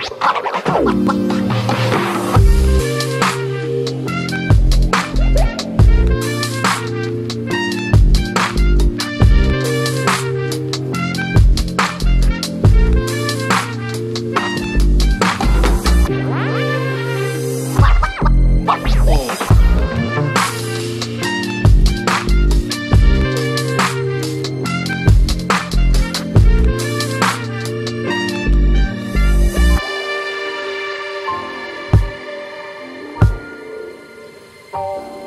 What the fuck? Thank.